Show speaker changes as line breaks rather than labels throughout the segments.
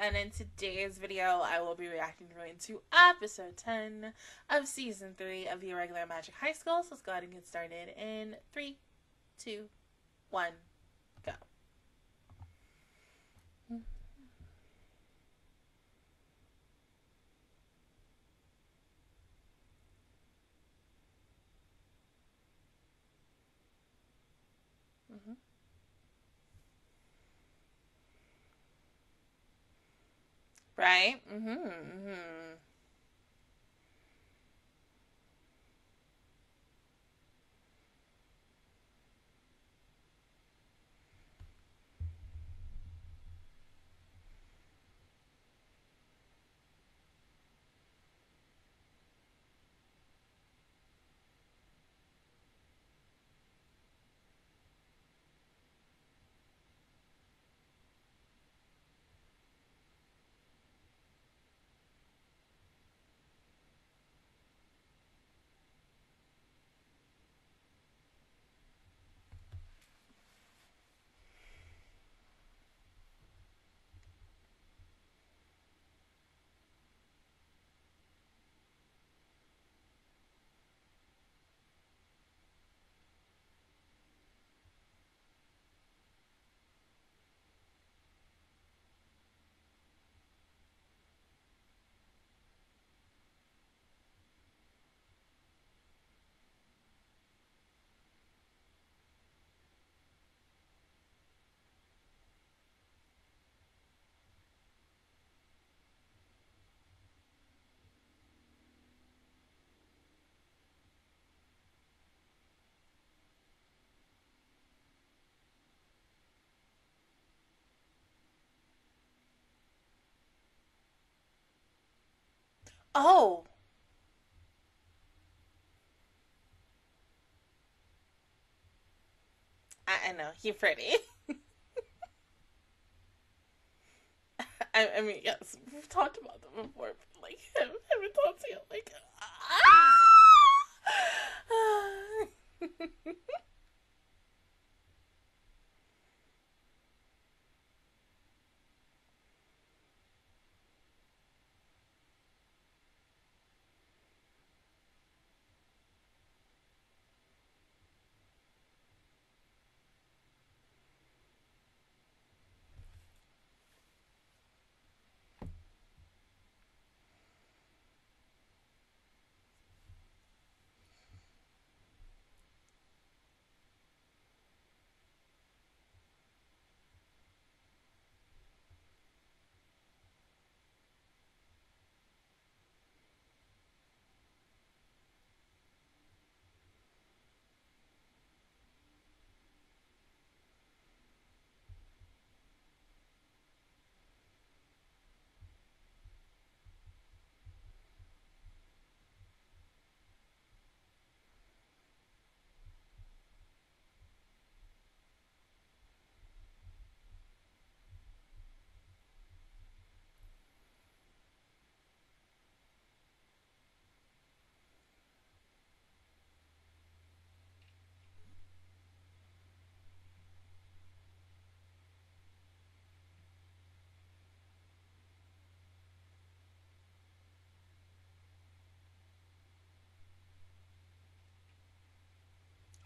and in today's video, I will be reacting to episode 10 of season 3 of the Irregular Magic High School. So let's go ahead and get started in 3, 2, 1, Right? Mm-hmm. Mm-hmm. Oh. I, I know, you're pretty. I, I, mean, yes, we've talked about them before, but like, haven't talked to you, like, ah!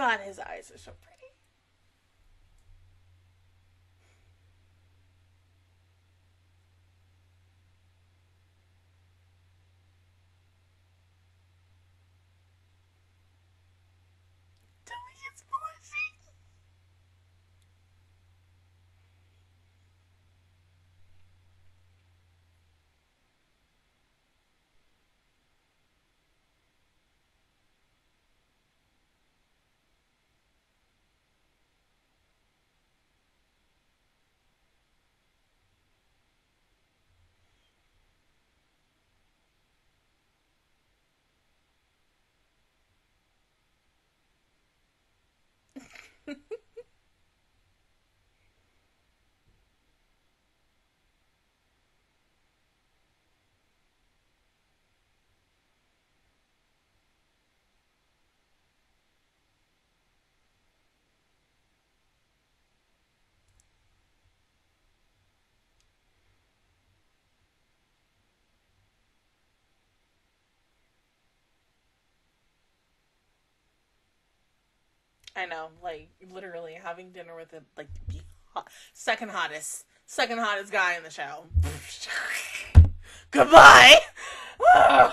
God, his eyes are so pretty. I know, like literally having dinner with the like the hot, second hottest, second hottest guy in the show. Goodbye.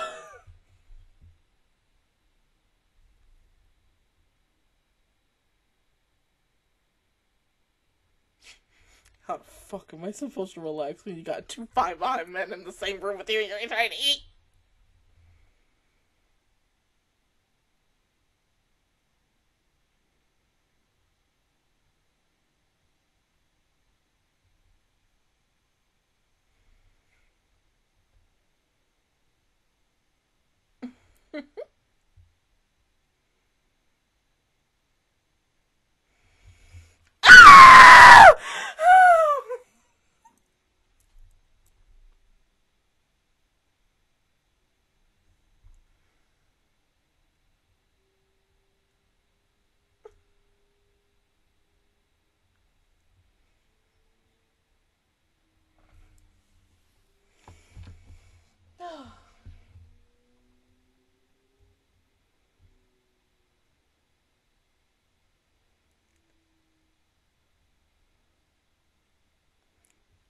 How the fuck am I supposed to relax when you got two five men in the same room with you and you're trying to eat?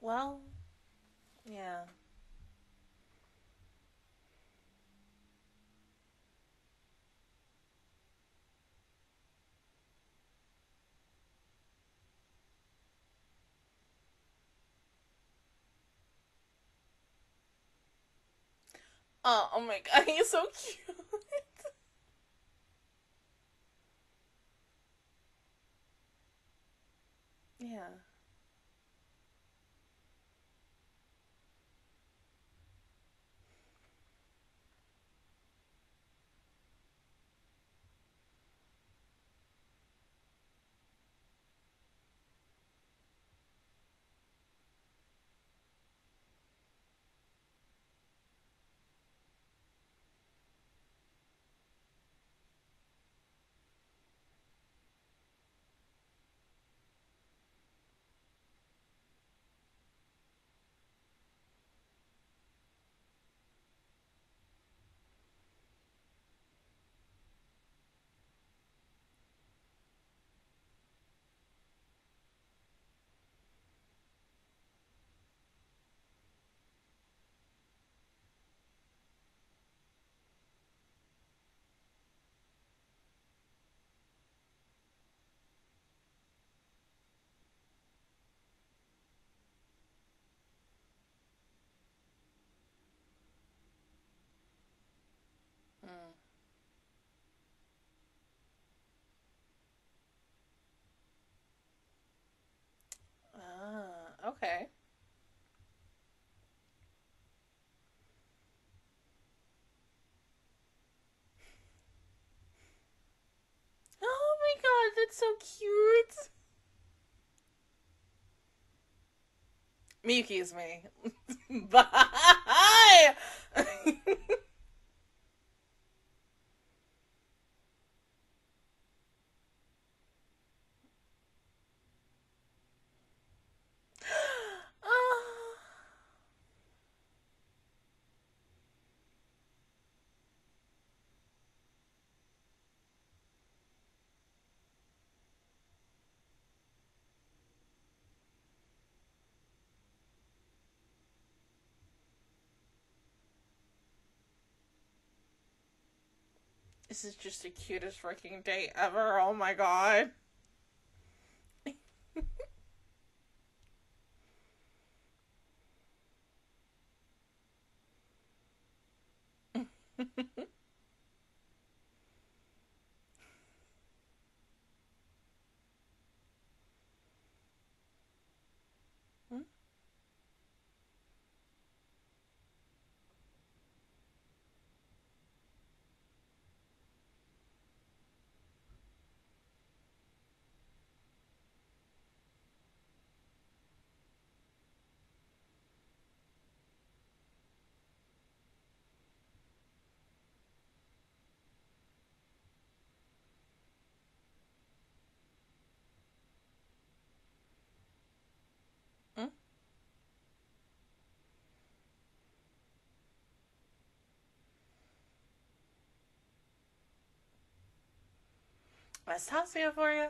Well, yeah. Oh, oh my god, he's so cute. yeah. Mm. Ah, okay. Oh my god, that's so cute. Miyuki is me. Bye. This is just the cutest freaking date ever. Oh my god. West Tassia for you.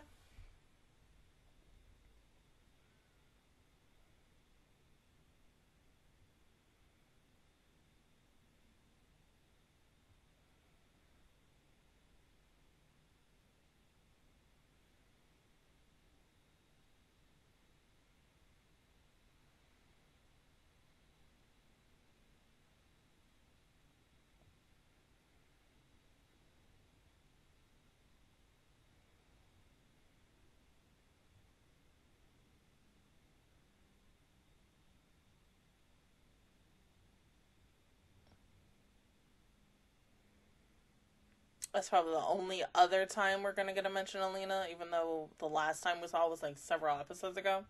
That's probably the only other time we're gonna get a mention of Lena, even though the last time we saw was like several episodes ago.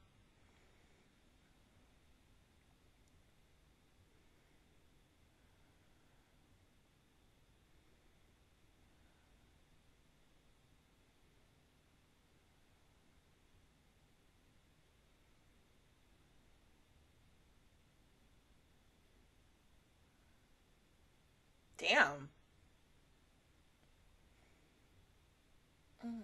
Damn. Mm.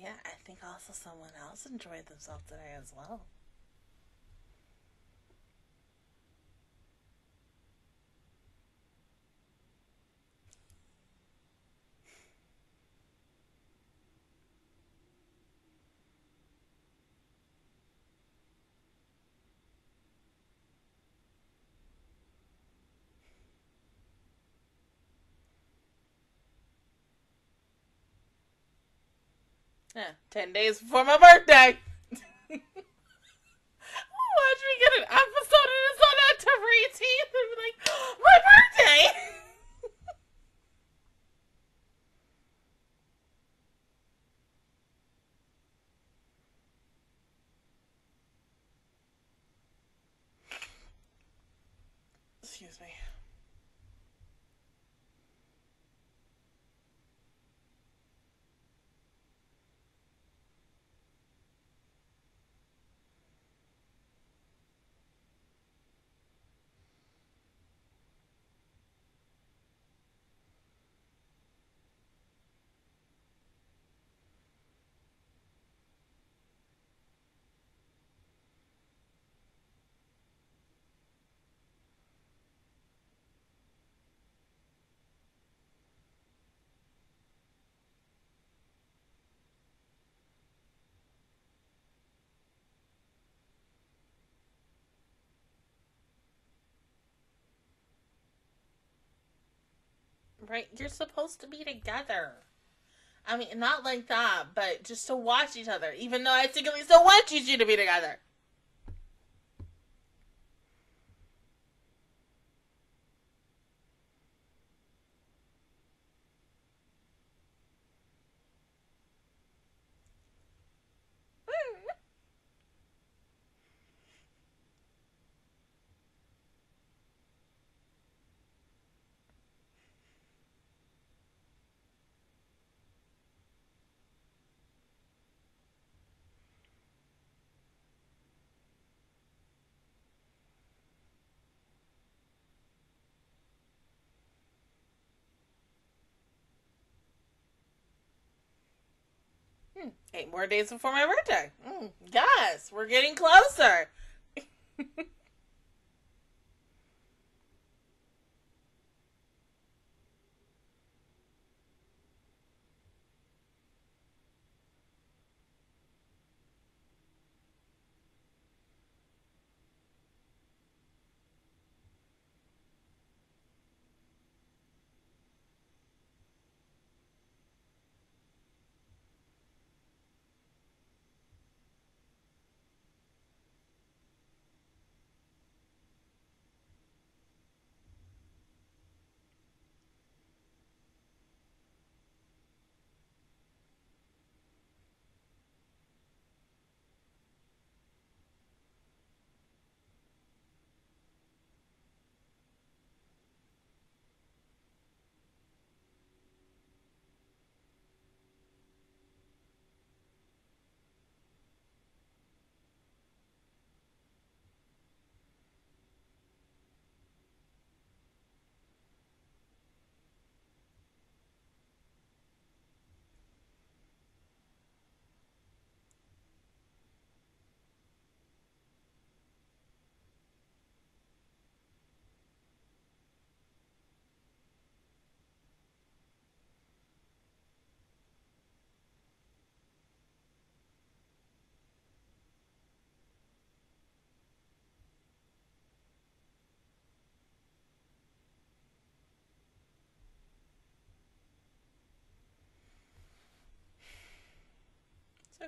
Yeah, I think also someone else enjoyed themselves today as well. Yeah, 10 days before my birthday. Watch me get an episode and it's on that Tavri teeth and be like, my birthday! Excuse me. Right? You're supposed to be together. I mean, not like that, but just to watch each other, even though I secretly still want you two to be together. Hmm, eight more days before my birthday. Mm, yes, we're getting closer.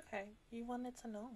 Okay. You wanted to know.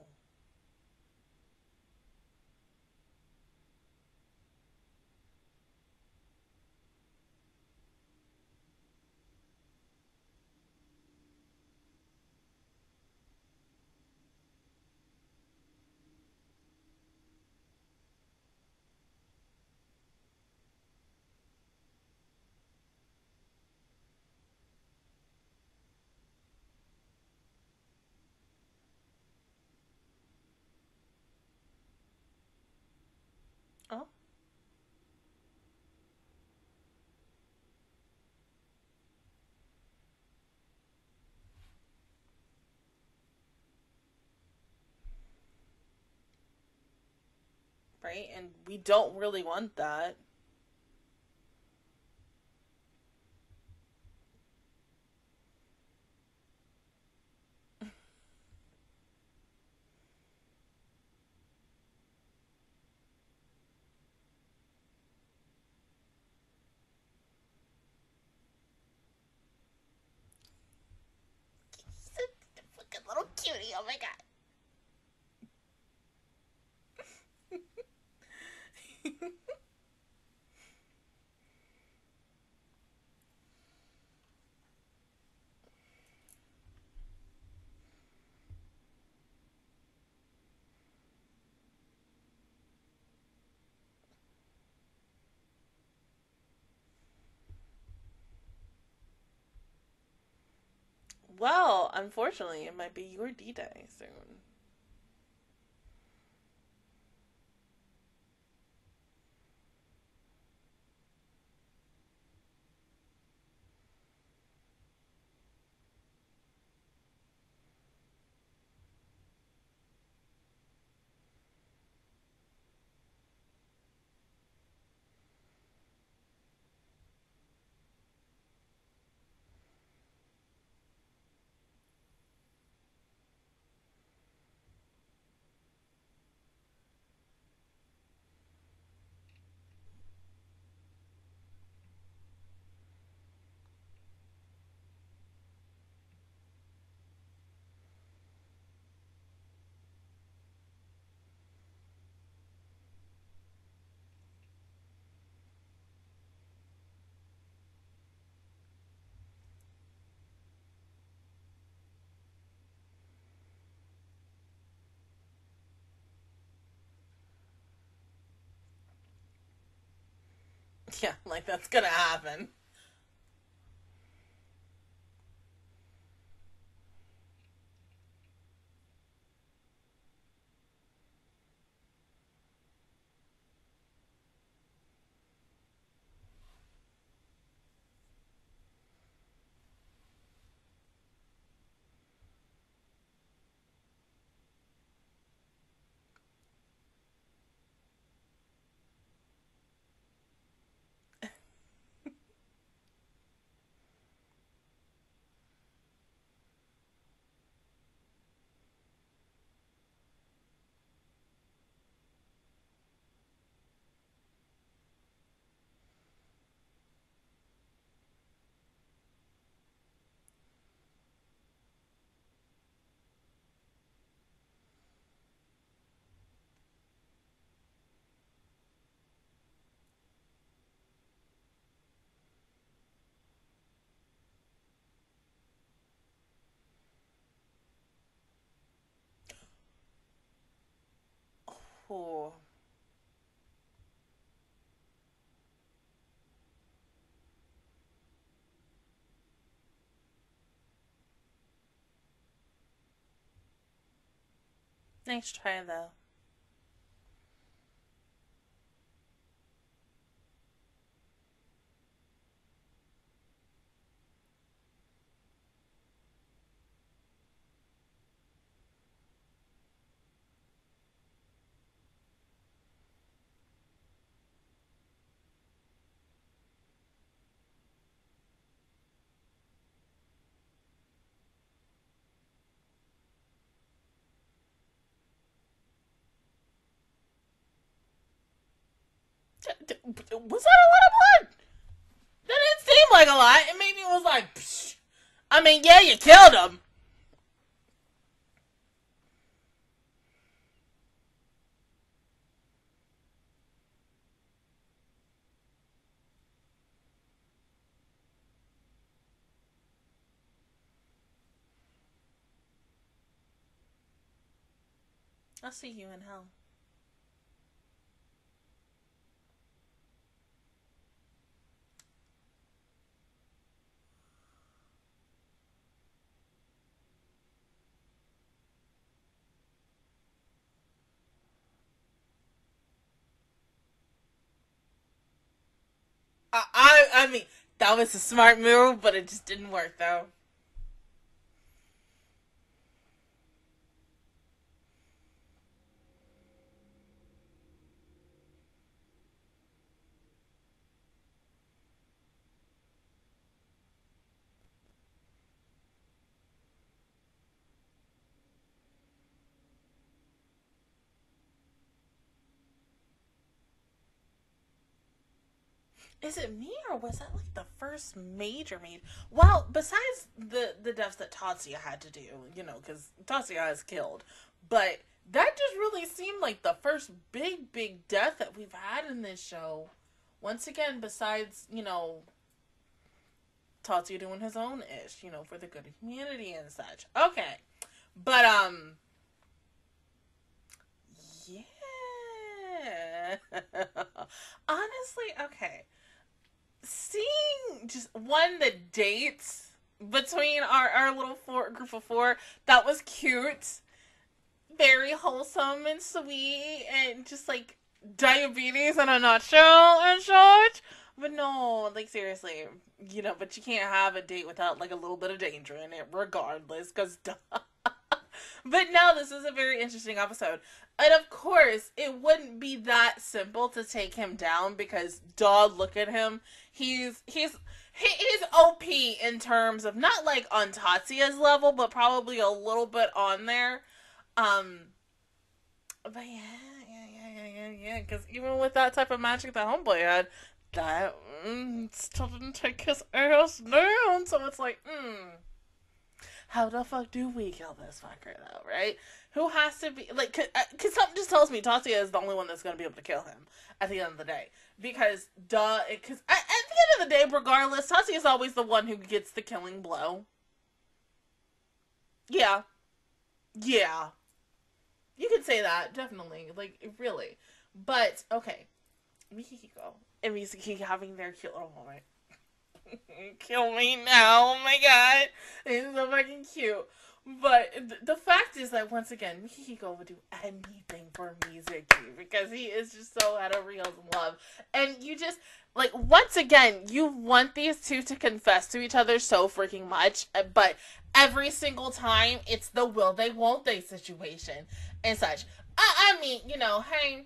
Oh. Right? And we don't really want that. Little cutie, oh my god. Well, unfortunately, it might be your D Day soon. Yeah, like that's gonna happen. Oh. Nice try, though. was that a lot of blood? That didn't seem like a lot. It maybe was like, Psh. I mean, yeah, you killed him. I'll see you in hell. I, I, mean, that was a smart move, but it just didn't work though. Is it me or was that like the first major major? Well, besides the the deaths that Tatsuya had to do, you know, because Tatsuya is killed, but that just really seemed like the first big big death that we've had in this show. Once again, besides you know Tatsuya doing his own ish, you know, for the good of humanity and such. Okay, but um, yeah. Honestly, okay seeing just one the dates between our our little four group of four that was cute, very wholesome and sweet, and just like diabetes in a nutshell and such. But no, like seriously, you know, but you can't have a date without like a little bit of danger in it, regardless, because but no, this is a very interesting episode. And of course, it wouldn't be that simple to take him down because dog, look at him. He's he's he, he's OP in terms of not like on Tatsuya's level, but probably a little bit on there. Um but yeah, yeah, yeah, yeah, yeah, yeah. Because even with that type of magic that Homeboy had, that mm, still didn't take his ass down. So it's like, hmm how the fuck do we kill this fucker though, right? Who has to be like? Cause, uh, something just tells me Tatsuya is the only one that's gonna be able to kill him at the end of the day. Because duh, because at, at the end of the day, regardless, Tatsuya is always the one who gets the killing blow. Yeah, yeah, you could say that definitely, like really. But okay, Mikihiko and Mizuki having their cute little moment. Kill me now. Oh my god. He's so fucking cute. But th- the fact is that once again, Mikihiko would do anything for Mizuki because he is just so out of real love. And you just like once again, you want these two to confess to each other so freaking much, uh, but every single time it's the will they won't they situation and such. I, I mean, you know, hey,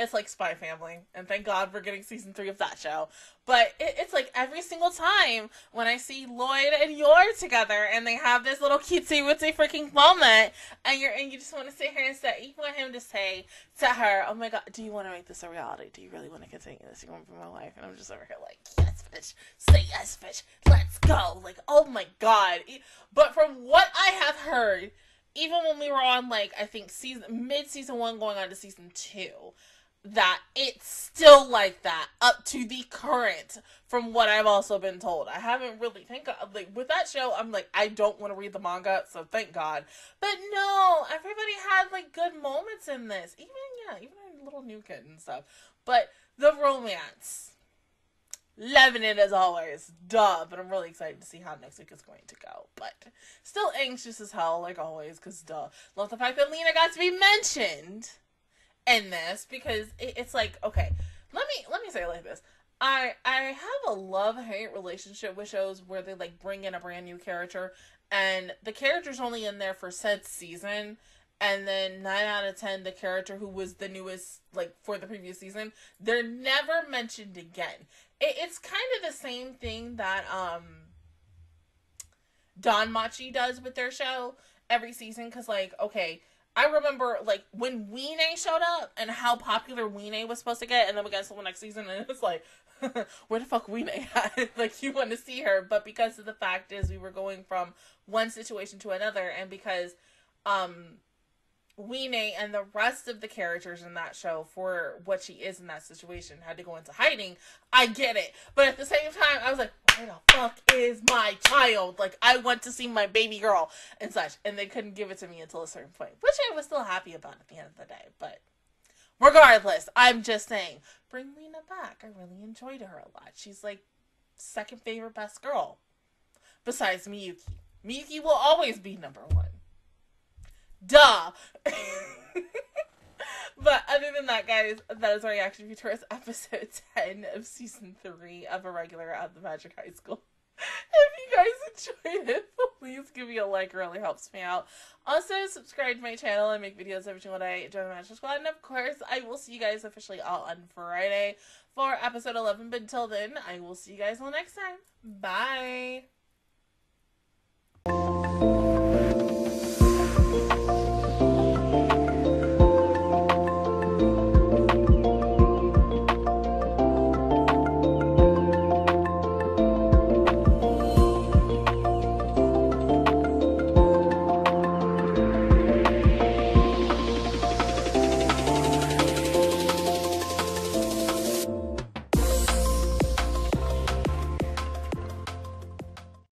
it's like Spy Family, and thank God we're getting season three of that show. But it, it's like every single time when I see Loid and Yor together, and they have this little cutesy wootsy freaking moment, and you're and you just want to sit here and say, you want him to say to her, "Oh my God, do you want to make this a reality? Do you really want to continue this? You want to be my wife?" And I'm just over here like, "Yes, bitch, say yes, bitch, let's go!" Like, oh my God. But from what I have heard even when we were on like I think season mid season one going on to season two, that it's still like that up to the current from what I've also been told. I haven't really think of, like with that show I'm like I don't want to read the manga, so thank God. But no, everybody had like good moments in this. Even yeah, even little new kid and stuff. But the romance. Loving it as always. Duh. But I'm really excited to see how next week is going to go. But still anxious as hell, like always, because duh. Love the fact that Lena got to be mentioned in this because it, it's like okay let me let me say it like this. I i have a love hate relationship with shows where they like bring in a brand new character and the character's only in there for said season and then 9 out of 10 the character who was the newest like for the previous season they're never mentioned again. It, it's kind of the same thing that um DanMachi does with their show every season because like okay I remember like when Weenie showed up and how popular Weenie was supposed to get, and then we got the next season, and it's like, where the fuck Weenie at? like you want to see her, but because of the fact is we were going from one situation to another, and because um Weenie and the rest of the characters in that show for what she is in that situation had to go into hiding, I get it. But at the same time, I was like, where the fuck is my child? Like, I want to see my baby girl and such. And they couldn't give it to me until a certain point, which I was still happy about at the end of the day. But regardless, I'm just saying, bring Lena back. I really enjoyed her a lot. She's like second favorite best girl besides Miyuki. Miyuki will always be number one. Duh. but other than that, guys, that is our reaction view towards episode 10 of season 3 of Irregular at the Magic High School. If you guys enjoyed it, please give me a like. It really helps me out. Also, subscribe to my channel. I make videos every single day. Join the Magic Squad. And of course, I will see you guys officially all on Friday for episode 11. But until then, I will see you guys all next time. Bye.